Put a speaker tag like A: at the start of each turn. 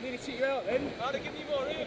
A: Nearly took you out then.
B: I'd have given you more here